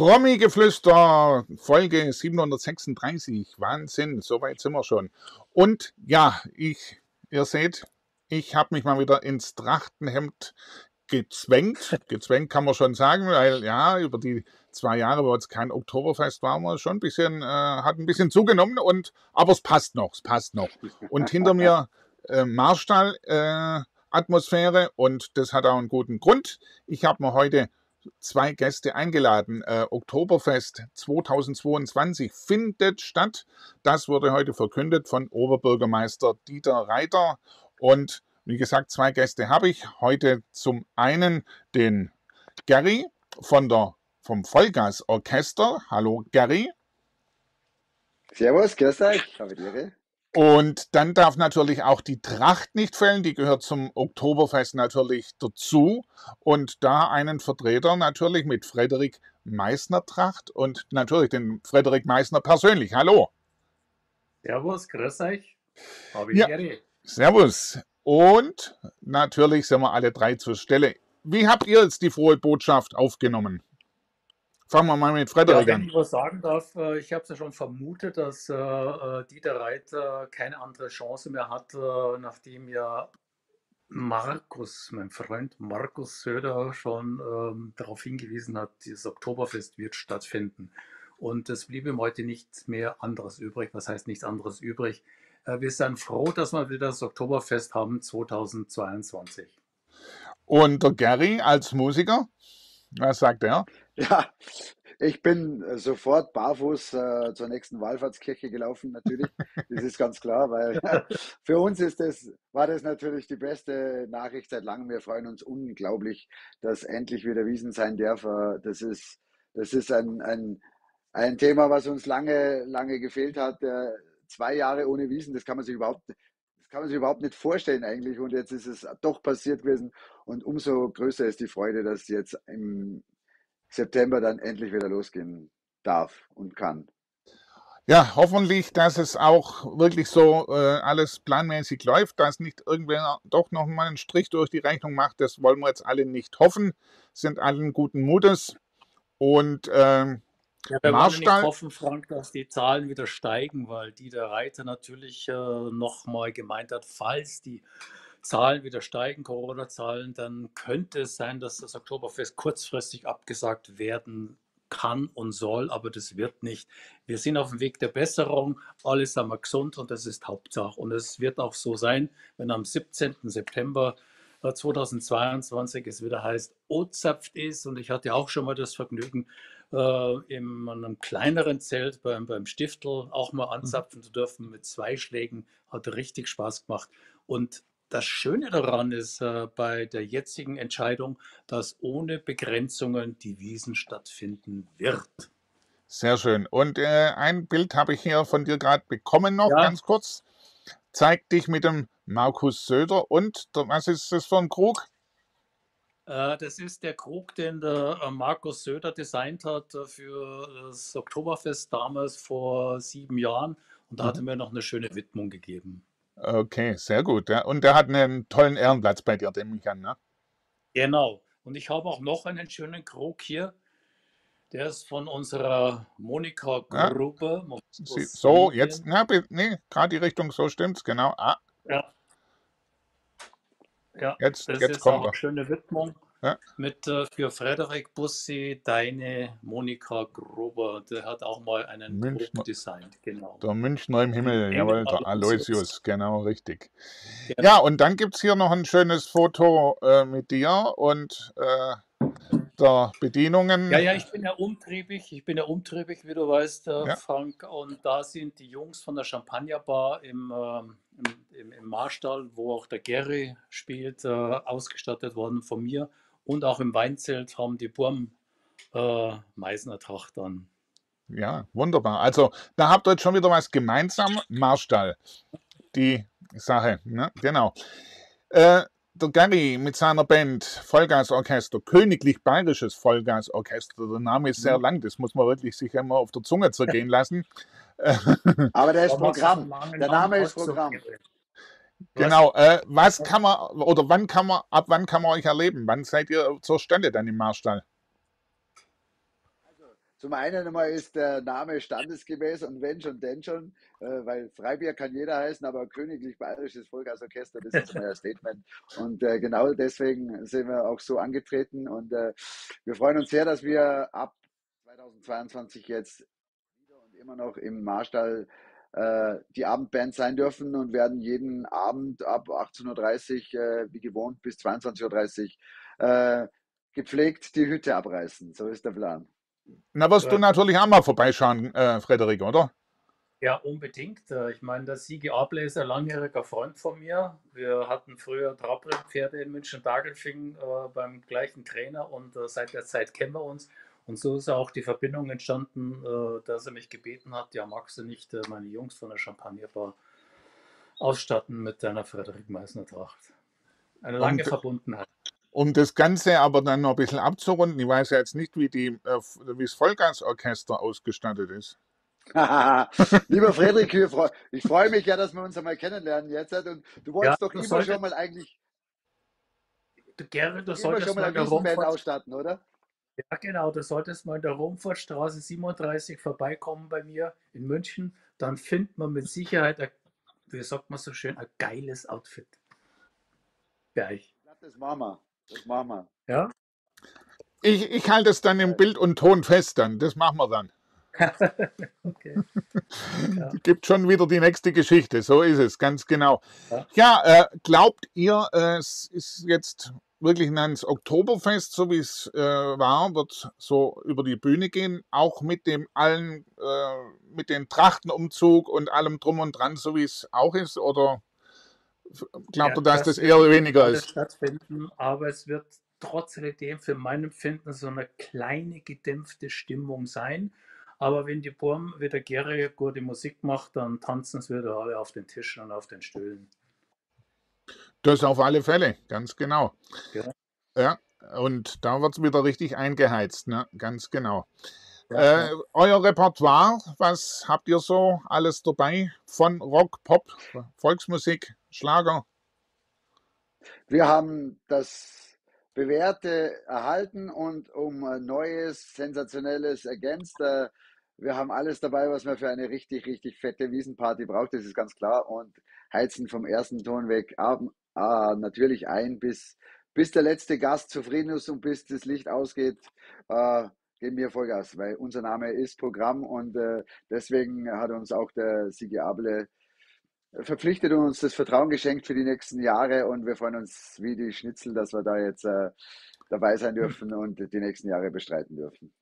Promi-Geflüster, Folge 736. Wahnsinn, soweit sind wir schon. Und ja, ich, ihr seht, ich habe mich mal wieder ins Trachtenhemd gezwängt. Gezwängt kann man schon sagen, weil ja, über die zwei Jahre, wo jetzt kein Oktoberfest war, wir schon ein bisschen, äh, hat ein bisschen zugenommen und aber es passt noch, es passt noch. Und hinter mir äh, Marstall äh, Atmosphäre und das hat auch einen guten Grund. Ich habe mir heute zwei Gäste eingeladen. Äh, Oktoberfest 2022 findet statt. Das wurde heute verkündet von Oberbürgermeister Dieter Reiter. Und wie gesagt, zwei Gäste habe ich. Heute zum einen den Gary von der, vom Vollgas Orchester. Hallo Gary. Servus, grüß euch, habe die Ehre. Und dann darf natürlich auch die Tracht nicht fehlen, die gehört zum Oktoberfest natürlich dazu. Und da einen Vertreter natürlich mit Frederik Meissner Tracht und natürlich den Frederik Meissner persönlich. Hallo. Servus, grüß euch. Habe ich ja, Servus. Und natürlich sind wir alle drei zur Stelle. Wie habt ihr jetzt die frohe Botschaft aufgenommen? Fangen wir mal mit Frederik ja, an. Wenn ich was sagen darf, äh, ich habe es ja schon vermutet, dass äh, äh, Dieter Reiter keine andere Chance mehr hat, nachdem ja Markus, mein Freund Markus Söder schon ähm, darauf hingewiesen hat, dieses Oktoberfest wird stattfinden. Und es blieb ihm heute nichts mehr anderes übrig. Was heißt nichts anderes übrig? Äh, wir sind froh, dass wir wieder das Oktoberfest haben 2022. Und der Gary als Musiker, was sagt er? Ja, ich bin äh, sofort barfuß äh, zur nächsten Wallfahrtskirche gelaufen, natürlich. Das ist ganz klar, weil für uns ist das, war das natürlich die beste Nachricht seit langem. Wir freuen uns unglaublich, dass endlich wieder Wiesen sein darf. Äh, das ist, das ist ein, ein, ein Thema, was uns lange, lange gefehlt hat. Äh, zwei Jahre ohne Wiesen, das kann man sich überhaupt, das kann man sich überhaupt nicht vorstellen eigentlich. Und jetzt ist es doch passiert gewesen. Und umso größer ist die Freude, dass jetzt im September dann endlich wieder losgehen darf und kann. Ja, hoffentlich, dass es auch wirklich so äh, alles planmäßig läuft, dass nicht irgendwer doch noch mal einen Strich durch die Rechnung macht. Das wollen wir jetzt alle nicht hoffen. Sind allen guten Mutes. Und äh, ja, wir Marstall, wollen nicht hoffen, Frank, dass die Zahlen wieder steigen, weil die der Reiter natürlich äh, noch mal gemeint hat, falls die Zahlen wieder steigen, Corona-Zahlen, dann könnte es sein, dass das Oktoberfest kurzfristig abgesagt werden kann und soll, aber das wird nicht. Wir sind auf dem Weg der Besserung, alle sind wir gesund und das ist Hauptsache. Und es wird auch so sein, wenn am 17. September 2022 es wieder heißt, Ozapft ist und ich hatte auch schon mal das Vergnügen, äh, in einem kleineren Zelt beim, beim Stiftel auch mal mhm. anzapfen zu dürfen mit zwei Schlägen. Hat richtig Spaß gemacht. Und das Schöne daran ist äh, bei der jetzigen Entscheidung, dass ohne Begrenzungen die Wiesen stattfinden wird. Sehr schön. Und äh, ein Bild habe ich hier von dir gerade bekommen noch, ja. ganz kurz. Zeig dich mit dem Markus Söder und was ist das für ein Krug? Äh, das ist der Krug, den der äh, Markus Söder designt hat äh, für das Oktoberfest damals vor sieben Jahren. Und da mhm. hat er mir noch eine schöne Widmung gegeben. Okay, sehr gut. Ja. Und der hat einen tollen Ehrenplatz bei dir, nehme ich an, ne? Genau. Und ich habe auch noch einen schönen Krug hier. Der ist von unserer Monika-Gruppe. Ja. So, jetzt, na, nee, gerade die Richtung, so stimmt's, genau. Ah. Ja. Ja, jetzt, das jetzt ist kommt auch eine schöne Widmung. Ja. Mit äh, für Frederik Bussi, deine Monika Gruber, der hat auch mal einen Münchner, designt, genau. Der Münchner im Himmel, jawohl, der Aloysius, genau, richtig. Genau. Ja, und dann gibt es hier noch ein schönes Foto äh, mit dir und äh, der Bedienungen. Ja, ja, ich bin ja umtriebig, ich bin ja umtriebig, wie du weißt, äh, ja. Frank, und da sind die Jungs von der Champagnerbar im, ähm, im, im, Marstall, wo auch der Gary spielt, äh, ausgestattet worden von mir. Und auch im Weinzelt haben die Burm äh, Meißner Tracht an. Ja, wunderbar. Also da habt ihr jetzt schon wieder was gemeinsam. Marstall, die Sache, ne? genau. Äh, der Gary mit seiner Band Vollgasorchester, Königlich Bayerisches Vollgasorchester. Der Name ist sehr mhm. lang, das muss man wirklich sich immer auf der Zunge zergehen lassen. Aber der ist Programm. Der Name ist Programm. Genau, äh, was kann man oder wann kann man, ab wann kann man euch erleben? Wann seid ihr zur Stelle dann im Marstall? Also, zum einen einmal ist der Name standesgemäß und wenn schon, denn schon, äh, weil Freibier kann jeder heißen, aber königlich bayerisches Vollgasorchester, das ist mein Statement. Und äh, genau deswegen sind wir auch so angetreten und äh, wir freuen uns sehr, dass wir ab 2022 jetzt wieder und immer noch im Marstall äh, die Abendband sein dürfen und werden jeden Abend ab 18.30 Uhr, äh, wie gewohnt, bis 22.30 Uhr äh, gepflegt die Hütte abreißen. So ist der Plan. Na, wirst ja. du natürlich auch mal vorbeischauen, äh, Frederik, oder? Ja, unbedingt. Äh, ich meine, der Siege Able ist ein langjähriger Freund von mir. Wir hatten früher Trabrennpferde in München-Dagelfing äh, beim gleichen Trainer und äh, seit der Zeit kennen wir uns. Und so ist auch die Verbindung entstanden, äh, dass er mich gebeten hat, ja, magst du nicht äh, meine Jungs von der Champagnerbar ausstatten mit deiner Frederik Meissner Tracht? Eine lange und, Verbundenheit. Um das Ganze aber dann noch ein bisschen abzurunden, ich weiß ja jetzt nicht, wie, die, äh, wie das Vollgasorchester ausgestattet ist. Lieber Frederik, ich freue mich ja, dass wir uns einmal kennenlernen jetzt. Und du wolltest ja, doch immer schon mal eigentlich. Du, Gerrit, du solltest schon mal eine ausstatten, oder? Ja, genau. Du solltest mal in der Rumfortstraße 37 vorbeikommen bei mir in München. Dann findet man mit Sicherheit, ein, wie sagt man so schön, ein geiles Outfit. Gleich. Das machen wir. Das machen wir. Ja? Ich, ich halte es dann im Bild und Ton fest dann. Das machen wir dann. okay. Ja. Gibt schon wieder die nächste Geschichte. So ist es, ganz genau. Ja, ja äh, glaubt ihr, äh, es ist jetzt wirklich ans Oktoberfest, so wie es äh, war, wird so über die Bühne gehen, auch mit dem allen, äh, mit dem Trachtenumzug und allem drum und dran, so wie es auch ist? Oder glaubt ja, ihr, dass das, das eher weniger ist? Stattfinden, aber es wird trotz alledem für mein Empfinden so eine kleine gedämpfte Stimmung sein. Aber wenn die Burm wieder gerne gute Musik macht, dann tanzen es wieder alle auf den Tischen und auf den Stühlen. Das auf alle Fälle, ganz genau. Ja. ja und da wird es wieder richtig eingeheizt, ne? ganz genau. Ja, äh, euer Repertoire, was habt ihr so alles dabei? Von Rock, Pop, Volksmusik, Schlager? Wir haben das Bewährte erhalten und um Neues, Sensationelles ergänzt. Äh, wir haben alles dabei, was man für eine richtig, richtig fette Wiesenparty braucht, das ist ganz klar. Und heizen vom ersten Ton weg ab, äh, natürlich ein, bis, bis der letzte Gast zufrieden ist und bis das Licht ausgeht, äh, geben wir Vollgas, weil unser Name ist Programm und äh, deswegen hat uns auch der Sigi Able verpflichtet und uns das Vertrauen geschenkt für die nächsten Jahre und wir freuen uns wie die Schnitzel, dass wir da jetzt äh, dabei sein dürfen und die nächsten Jahre bestreiten dürfen.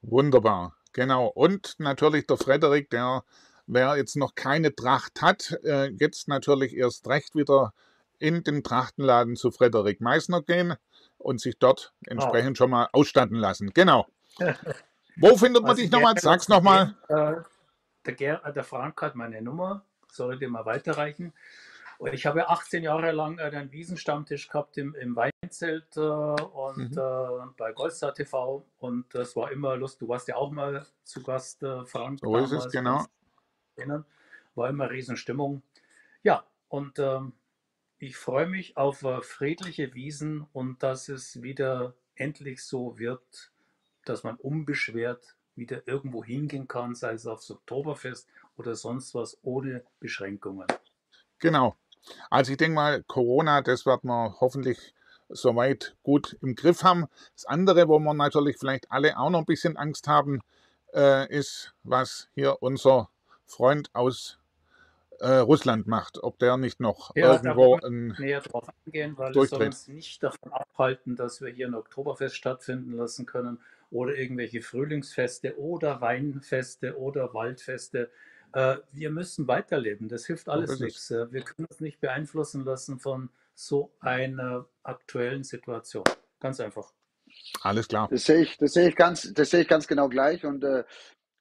Wunderbar, genau. Und natürlich der Frederik, der, wer jetzt noch keine Tracht hat, äh, jetzt natürlich erst recht wieder in den Trachtenladen zu Frederik Meissner gehen und sich dort entsprechend oh. schon mal ausstatten lassen. Genau. Wo findet man also dich nochmal? Sag's nochmal. Äh, der, der Frank hat meine Nummer, soll ich dir mal weiterreichen. Und ich habe 18 Jahre lang äh, einen Wiesenstammtisch gehabt im, im Weinzelt äh, und mhm. äh, bei Goldstar TV und das war immer lustig. Du warst ja auch mal zu Gast, äh, Frank. So ist es, genau. War immer Riesenstimmung. Ja, und ähm, ich freue mich auf friedliche Wiesen und dass es wieder endlich so wird, dass man unbeschwert wieder irgendwo hingehen kann, sei es aufs Oktoberfest oder sonst was, ohne Beschränkungen. Genau. Also ich denke mal, Corona, das wird man hoffentlich soweit gut im Griff haben. Das andere, wo wir natürlich vielleicht alle auch noch ein bisschen Angst haben, äh, ist, was hier unser Freund aus äh, Russland macht, ob der nicht noch ja, irgendwo ein näher drauf eingehen, weil es soll uns nicht davon abhalten, dass wir hier ein Oktoberfest stattfinden lassen können oder irgendwelche Frühlingsfeste oder Weinfeste oder Waldfeste. Äh, wir müssen weiterleben. Das hilft alles nichts. Äh, wir können uns nicht beeinflussen lassen von so einer aktuellen Situation. Ganz einfach. Alles klar. Das sehe ich, das sehe ich ganz, das sehe ich ganz genau gleich. Und äh,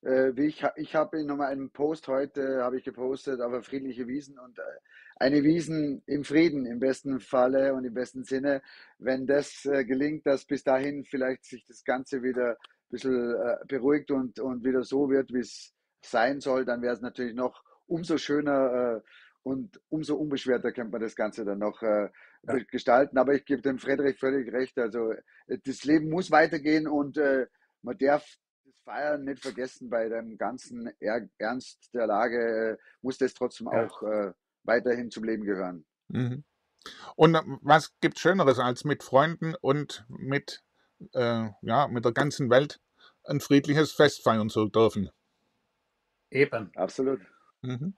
äh, wie ich, ich habe nochmal einen Post heute, habe ich gepostet, aber friedliche Wiesen und äh, eine Wiesen im Frieden im besten Falle und im besten Sinne. Wenn das äh, gelingt, dass bis dahin vielleicht sich das Ganze wieder ein bisschen äh, beruhigt und, und wieder so wird, wie es sein soll, dann wäre es natürlich noch umso schöner äh, und umso unbeschwerter könnte man das Ganze dann noch äh, ja. gestalten. Aber ich gebe dem Frederik völlig recht. Also das Leben muss weitergehen und man darf Feiern nicht vergessen, bei dem ganzen Ernst der Lage äh, muss das trotzdem ja. auch äh, weiterhin zum Leben gehören. Mhm. Und äh, was gibt es Schöneres, als mit Freunden und mit, äh, ja, mit der ganzen Welt ein friedliches Fest feiern zu dürfen? Eben. Absolut. Mhm.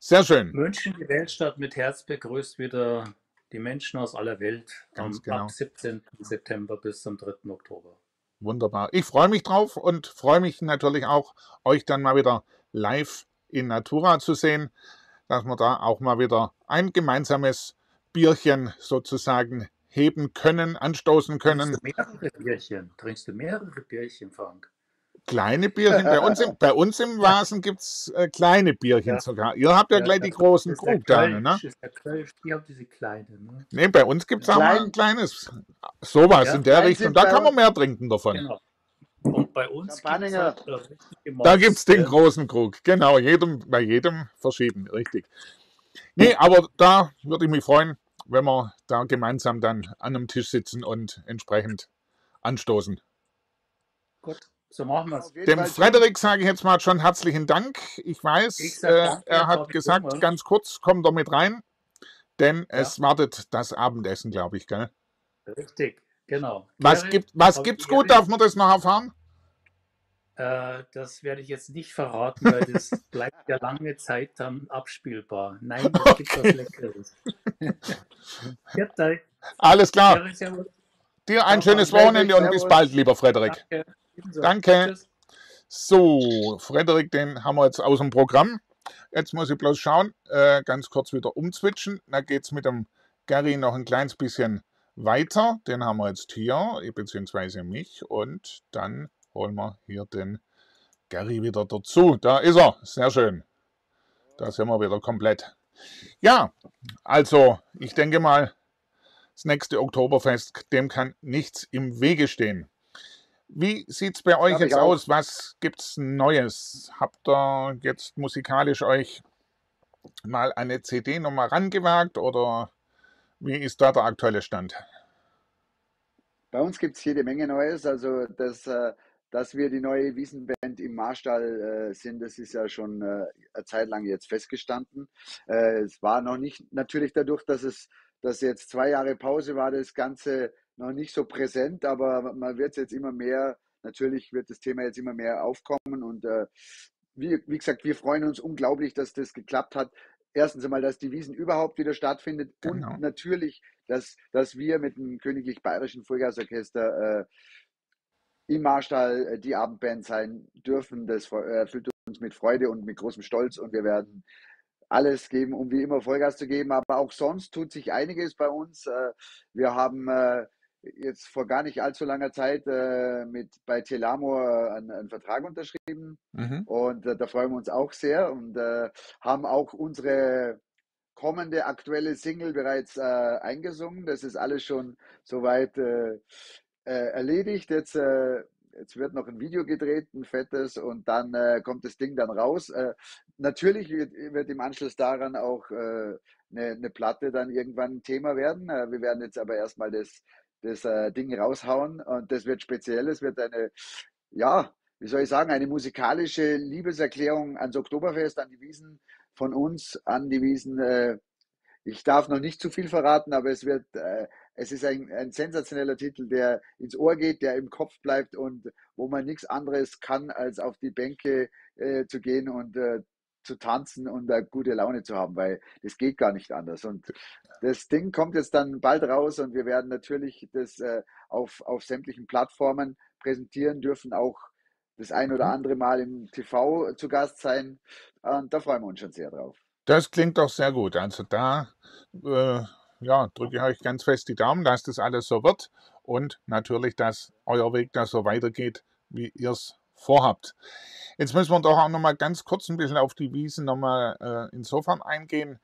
Sehr schön. München, die Weltstadt mit Herz begrüßt wieder die Menschen aus aller Welt Ganz am, genau. ab 17. September bis zum 3. Oktober. Wunderbar. Ich freue mich drauf und freue mich natürlich auch, euch dann mal wieder live in Natura zu sehen, dass wir da auch mal wieder ein gemeinsames Bierchen sozusagen heben können, anstoßen können. Trinkst du mehrere Bierchen? Trinkst du mehrere Bierchen, Frank? Kleine Bierchen. Bei uns im, bei uns im Vasen gibt es äh, kleine Bierchen ja. sogar. Ihr habt ja, ja gleich die großen Krug da, ne? Ist der Kölsch, die haben diese kleine, ne? Nee, bei uns gibt es auch mal ein kleines. Sowas ja, in der Richtung. Da kann man mehr trinken davon. Genau. Und bei uns gibt's halt, äh, Da gibt es den großen Krug. Genau, jedem, bei jedem verschieden, richtig. Nee, aber da würde ich mich freuen, wenn wir da gemeinsam dann an einem Tisch sitzen und entsprechend anstoßen. Gut. So machen wir es. Dem Frederik sage ich jetzt mal schon herzlichen Dank. Ich weiß, ich äh, er hat gesagt, ganz kurz, kommt er mit rein, denn ja. es wartet das Abendessen, glaube ich, gell? Richtig, genau. Was Gary, gibt was gibt's gut? Darf man das noch erfahren? Äh, das werde ich jetzt nicht verraten, weil das bleibt ja lange Zeit dann abspielbar. Nein, es okay. gibt was Leckeres. Alles klar. Dir ein schönes Wochenende und bis bald, lieber Frederik. Danke. Ebenso. Danke. Tschüss. So, Frederik, den haben wir jetzt aus dem Programm. Jetzt muss ich bloß schauen, äh, ganz kurz wieder umzwitschen. Da geht es mit dem Gary noch ein kleines bisschen weiter. Den haben wir jetzt hier, beziehungsweise mich. Und dann holen wir hier den Gary wieder dazu. Da ist er. Sehr schön. Da sind wir wieder komplett. Ja, also ich denke mal, das nächste Oktoberfest, dem kann nichts im Wege stehen. Wie sieht es bei euch jetzt aus? Was gibt es Neues? Habt ihr jetzt musikalisch euch mal eine CD nochmal rangewagt oder wie ist da der aktuelle Stand? Bei uns gibt es jede Menge Neues. Also, das, äh, dass wir die neue Wiesenband im Marstall äh, sind, das ist ja schon äh, eine Zeit lang jetzt festgestanden. Es war noch nicht natürlich dadurch, dass es dass jetzt zwei Jahre Pause war, das Ganze noch nicht so präsent, aber man wird es jetzt immer mehr, natürlich wird das Thema jetzt immer mehr aufkommen und äh, wie, wie gesagt, wir freuen uns unglaublich, dass das geklappt hat. Erstens einmal, dass die Wiesen überhaupt wieder stattfindet genau. und natürlich, dass, dass wir mit dem Königlich Bayerischen Vollgasorchester äh, im Marstall äh, die Abendband sein dürfen. Das erfüllt uns mit Freude und mit großem Stolz und wir werden alles geben, um wie immer Vollgas zu geben. Aber auch sonst tut sich einiges bei uns. Äh, wir haben äh, jetzt vor gar nicht allzu langer Zeit äh, mit bei Telamo äh, einen, einen, Vertrag unterschrieben mhm. und äh, da freuen wir uns auch sehr und äh, haben auch unsere kommende aktuelle Single bereits äh, eingesungen. Das ist alles schon soweit äh, erledigt. Jetzt jetzt wird noch ein Video gedreht, ein fettes, und dann kommt das Ding dann raus. Natürlich wird, wird, im Anschluss daran auch eine, eine, Platte dann irgendwann ein Thema werden. wir werden jetzt aber erstmal das, das äh, Ding raushauen und das wird speziell, es wird eine, ja, wie soll ich sagen, eine musikalische Liebeserklärung ans Oktoberfest, an die Wiesen von uns, an die Wiesen. Äh, ich darf noch nicht zu viel verraten, aber es wird, äh, es ist ein, ein sensationeller Titel, der ins Ohr geht, der im Kopf bleibt und wo man nichts anderes kann, als auf die Bänke äh, zu gehen und äh, zu tanzen und da gute Laune zu haben, weil das geht gar nicht anders. Und das Ding kommt jetzt dann bald raus und wir werden natürlich das äh, auf, auf sämtlichen Plattformen präsentieren, dürfen auch das ein oder mhm. andere Mal im TV zu Gast sein. Und da freuen wir uns schon sehr drauf. Das klingt doch sehr gut. Also da äh, ja, drücke ich euch ganz fest die Daumen, dass das alles so wird und natürlich, dass euer Weg da so weitergeht, wie ihr es vorhabt. Jetzt müssen wir doch auch noch mal ganz kurz ein bisschen auf die Wiesen noch mal äh, insofern eingehen.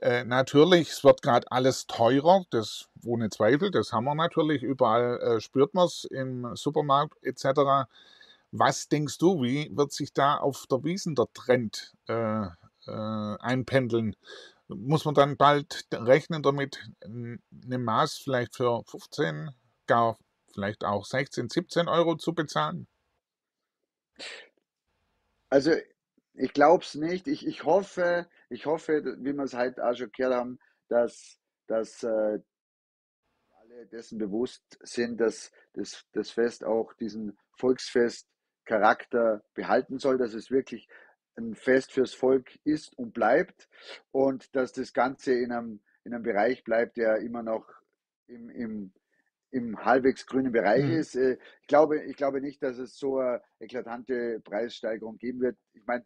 Äh, natürlich, es wird gerade alles teurer, das ohne Zweifel, das haben wir natürlich, überall äh, spürt man es im Supermarkt etc. Was denkst du, wie wird sich da auf der Wiesen der Trend äh, äh, einpendeln? Muss man dann bald rechnen damit, ein Maß vielleicht für 15, gar vielleicht auch 16, 17 Euro zu bezahlen? Also ich glaube es nicht. Ich, ich hoffe, ich hoffe, wie wir es heute auch schon gehört haben, dass, dass äh, alle dessen bewusst sind, dass das, das Fest auch diesen Volksfestcharakter behalten soll, dass es wirklich ein Fest fürs Volk ist und bleibt und dass das Ganze in einem, in einem Bereich bleibt, der immer noch im, im, im halbwegs grünen Bereich mhm. ist. Äh, ich glaube, ich glaube nicht, dass es so eine eklatante Preissteigerung geben wird. Ich meine,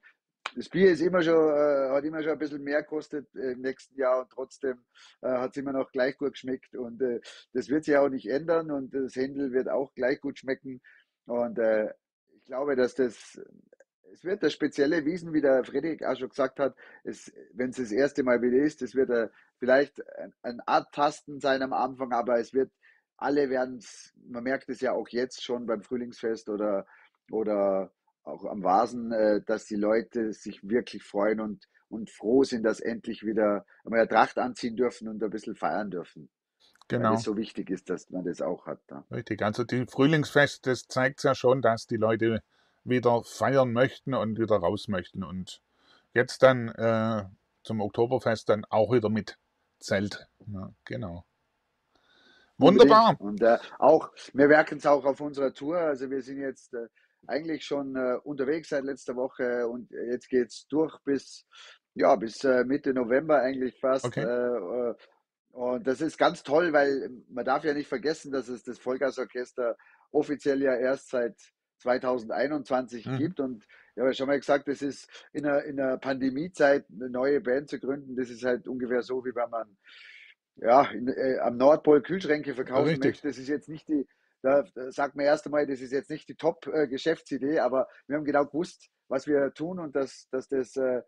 das Bier ist immer schon, äh, hat immer schon ein bisschen mehr gekostet äh, im nächsten Jahr und trotzdem äh, hat es immer noch gleich gut geschmeckt und das wird sich auch nicht ändern und das Händel wird auch gleich gut schmecken und ich glaube, dass das es wird das spezielle Wiesen, wie der Friedrich auch schon gesagt hat, wenn es das erste Mal wieder ist, es wird vielleicht ein, ein Art Tasten sein am Anfang, aber es wird alle werden es, man merkt es ja auch jetzt schon beim Frühlingsfest oder, oder auch am Vasen, äh, dass die Leute sich wirklich freuen und, und froh sind, dass endlich wieder einmal Tracht anziehen dürfen und ein bisschen feiern dürfen. Genau. Weil es so wichtig ist, dass man das auch hat. Da. Richtig, also die Frühlingsfest, das zeigt ja schon, dass die Leute wieder feiern möchten und wieder raus möchten. Und jetzt dann äh, zum Oktoberfest dann auch wieder mit Zelt. Ja, genau. Wunderbar. Und äh, auch, wir werken es auch auf unserer Tour. Also wir sind jetzt äh, eigentlich schon äh, unterwegs seit letzter Woche und jetzt geht es durch bis, ja, bis äh, Mitte November eigentlich fast. Okay. Äh, äh, und das ist ganz toll, weil man darf ja nicht vergessen, dass es das Vollgasorchester offiziell ja erst seit 2021 mhm. gibt. Und ich habe ja schon mal gesagt, das ist in der, in der Pandemiezeit eine neue Band zu gründen, das ist halt ungefähr so, wie wenn man ja, in, äh, am Nordpol Kühlschränke verkaufen Richtig. möchte. Das ist jetzt nicht die, da, sagt man erst einmal, das ist jetzt nicht die Top-Geschäftsidee, aber wir haben genau gewusst, was wir tun und dass, dass das äh,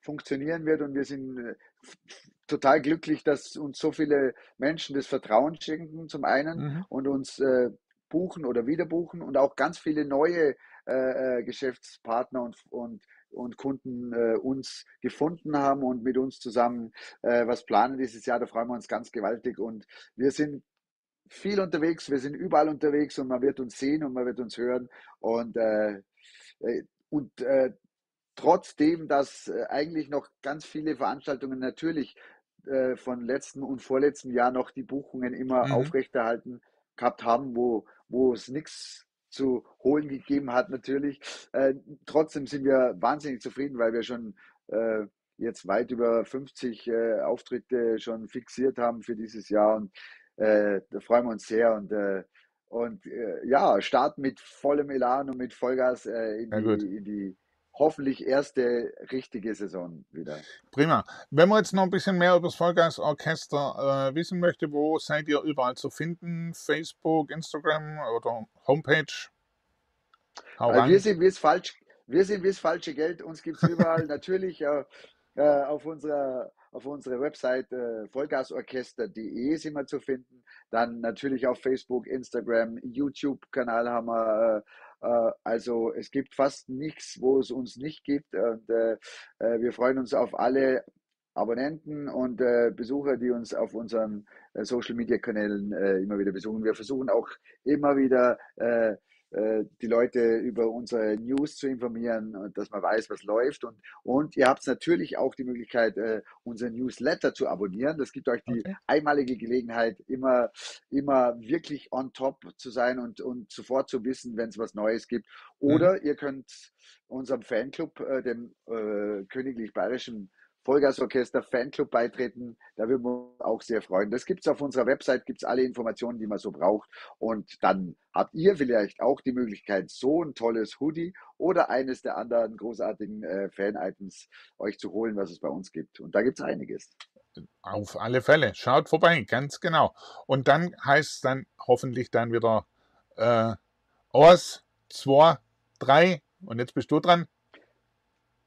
funktionieren wird. Und wir sind äh, total glücklich, dass uns so viele Menschen das Vertrauen schenken, zum einen, mhm. und uns äh, buchen oder wieder buchen und auch ganz viele neue äh, äh, Geschäftspartner und, und, und Kunden äh, uns gefunden haben und mit uns zusammen äh, was planen dieses Jahr. Da freuen wir uns ganz gewaltig und wir sind viel unterwegs, wir sind überall unterwegs und man wird uns sehen und man wird uns hören und, äh, äh und trotzdem, dass eigentlich noch ganz viele Veranstaltungen natürlich von letztem und vorletztem Jahr noch die Buchungen immer mhm. aufrechterhalten gehabt haben, wo, wo es nichts zu holen gegeben hat natürlich. Äh, trotzdem sind wir wahnsinnig zufrieden, weil wir schon äh, jetzt weit über 50 äh, Auftritte schon fixiert haben für dieses Jahr und äh, da freuen wir uns sehr und, äh, und äh, ja, starten mit vollem Elan und mit Vollgas in, die, in die hoffentlich erste richtige Saison wieder. Prima. Wenn man jetzt noch ein bisschen mehr über das Vollgas-Orchester äh, wissen möchte, wo seid ihr überall zu finden? Facebook, Instagram oder Homepage? Also wir sind wie es falsch, wir sind wie das falsche Geld. Uns gibt es überall natürlich äh, äh, auf unserer auf unserer Website äh, vollgasorchester.de sind wir zu finden. Dann natürlich auf Facebook, Instagram, YouTube-Kanal haben wir äh, äh, also es gibt fast nichts, wo es uns nicht gibt. Und äh, äh, wir freuen uns auf alle Abonnenten und Besucher, die uns auf unseren Social Media Kanälen immer wieder besuchen. Wir versuchen auch immer wieder äh, die Leute über unsere News zu informieren und dass man weiß, was läuft. Und, und ihr habt natürlich auch die Möglichkeit, äh, unseren Newsletter zu abonnieren. Das gibt euch die okay. einmalige Gelegenheit, immer, immer wirklich on top zu sein und, und sofort zu wissen, wenn es was Neues gibt. Oder mhm. ihr könnt unserem Fanclub, äh, dem äh, Königlich Bayerischen Vollgasorchester Fanclub beitreten. Da würden wir uns auch sehr freuen. Das gibt es auf unserer Website, gibt es alle Informationen, die man so braucht. Und dann habt ihr vielleicht auch die Möglichkeit, so ein tolles Hoodie oder eines der anderen großartigen äh, Fan-Items euch zu holen, was es bei uns gibt. Und da gibt es einiges. Auf alle Fälle. Schaut vorbei, ganz genau. Und dann heißt es dann hoffentlich dann wieder äh, Ors, zwei, drei. Und jetzt bist du dran.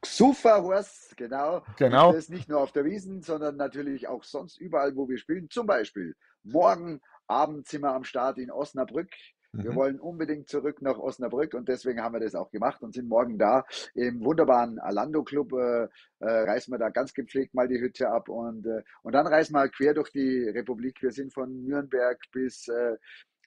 Xufa-Horst, genau. genau. Und das nicht nur auf der Wiesen, sondern natürlich auch sonst überall, wo wir spielen. Zum Beispiel morgen Abend sind wir am Start in Osnabrück. Wir mhm. wollen unbedingt zurück nach Osnabrück und deswegen haben wir das auch gemacht und sind morgen da im wunderbaren Alando Club. Äh, äh, reißen wir da ganz gepflegt mal die Hütte ab und, äh, und dann reisen wir quer durch die Republik. Wir sind von Nürnberg bis äh,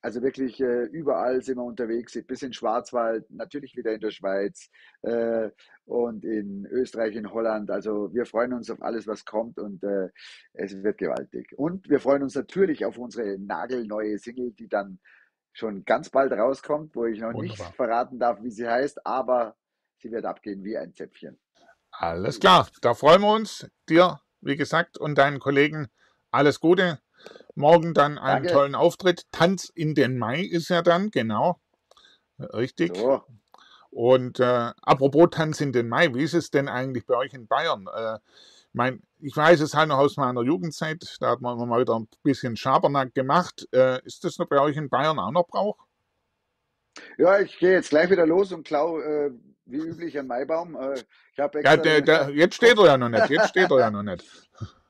Also wirklich äh, überall sind wir unterwegs, bis in Schwarzwald, natürlich wieder in der Schweiz äh, und in Österreich, in Holland. Also wir freuen uns auf alles, was kommt und äh, es wird gewaltig. Und wir freuen uns natürlich auf unsere nagelneue Single, die dann schon ganz bald rauskommt, wo ich noch Wunderbar. nicht verraten darf, wie sie heißt, aber sie wird abgehen wie ein Zäpfchen. Alles klar, da freuen wir uns. Dir, wie gesagt, und deinen Kollegen alles Gute. Morgen dann einen Danke. tollen Auftritt. Tanz in den Mai ist ja dann, genau. Richtig. So. Und äh, apropos Tanz in den Mai, wie ist es denn eigentlich bei euch in Bayern? Äh, mein, ich weiß es halt noch aus meiner Jugendzeit, da hat man immer mal wieder ein bisschen Schabernack gemacht. Äh, ist das noch bei euch in Bayern auch noch Brauch? Ja, ich gehe jetzt gleich wieder los und klaue äh, wie üblich einen Maibaum. Äh, ich ja, der, der, jetzt steht er ja noch nicht. Jetzt steht er ja noch nicht.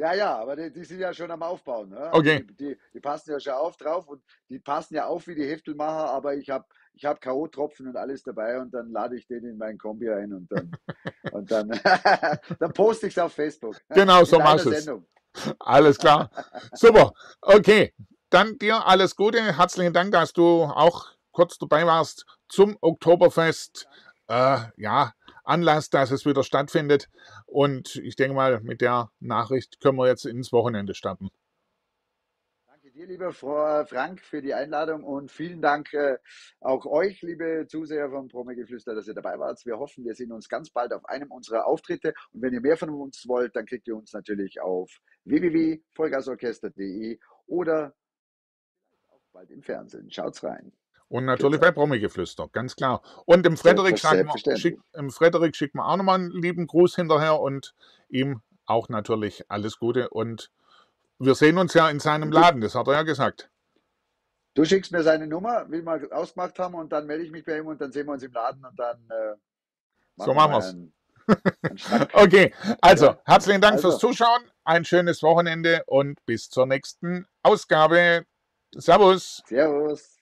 Ja, ja, aber die, die, sind ja schon am Aufbauen. Ne? Okay. Die, die, die, passen ja schon auf drauf und die passen ja auf wie die Heftelmacher, aber ich habe ich hab K.O.-Tropfen und alles dabei und dann lade ich den in meinen Kombi ein und dann, und dann, dann poste ich es auf Facebook. Genau, so machst du es. Alles klar. Super. Okay. Dann dir alles Gute. Herzlichen Dank, dass du auch kurz dabei warst zum Oktoberfest. Äh, ja, Anlass, dass es wieder stattfindet. Und ich denke mal, mit der Nachricht können wir jetzt ins Wochenende starten. Danke dir, lieber Frank, für die Einladung und vielen Dank äh, auch euch, liebe Zuseher vom Promegeflüster, dass ihr dabei wart. Wir hoffen, wir sehen uns ganz bald auf einem unserer Auftritte. Und wenn ihr mehr von uns wollt, dann kriegt ihr uns natürlich auf www.vollgasorchester.de oder auch bald im Fernsehen. Schaut's rein. Und natürlich bei Promi-Geflüster, ganz klar. Und dem Frederik, schick, dem Frederik schicken wir auch nochmal einen lieben Gruß hinterher und ihm auch natürlich alles Gute. Und wir sehen uns ja in seinem Laden, das hat er ja gesagt. Du schickst mir seine Nummer, wie wir ausgemacht haben, und dann melde ich mich bei ihm und dann sehen wir uns im Laden und dann. Äh, machen so machen wir es. okay, also herzlichen Dank also. fürs Zuschauen, ein schönes Wochenende und bis zur nächsten Ausgabe. Servus. Servus.